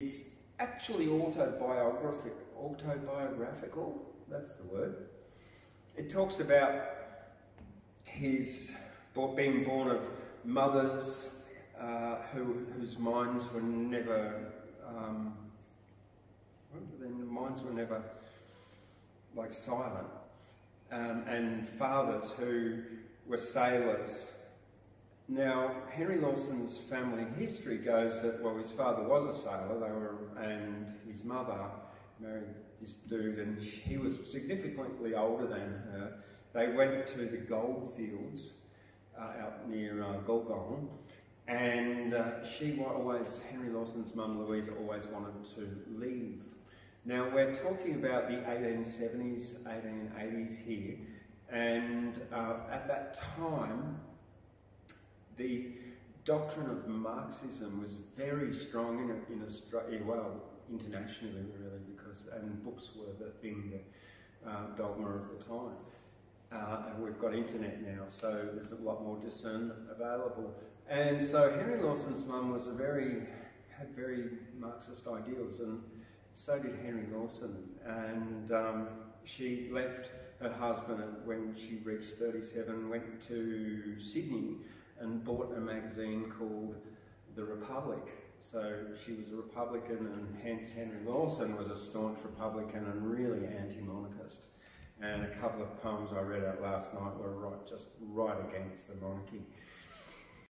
It's actually autobiographic, autobiographical, that's the word. It talks about his being born of mothers uh, who, whose minds were never, um, their minds were never like silent, um, and fathers who were sailors. Now, Henry Lawson's family history goes that, well, his father was a sailor, they were, and his mother married this dude, and he was significantly older than her. They went to the gold fields uh, out near uh, Gulgong, and uh, she always, Henry Lawson's mum Louisa, always wanted to leave. Now we're talking about the 1870s, 1880s here, and uh, at that time, the doctrine of Marxism was very strong in, in Australia, well, internationally really, because, and books were the thing, the uh, dogma of the time. Uh, and we've got internet now, so there's a lot more discernment available. And so Henry Lawson's mum was a very, had very Marxist ideals, and so did Henry Lawson. And um, she left her husband when she reached 37, went to Sydney and bought a magazine called The Republic. So she was a Republican, and hence Henry Lawson was a staunch Republican and really anti-monarchist. And a couple of poems I read out last night were right, just right against the monarchy.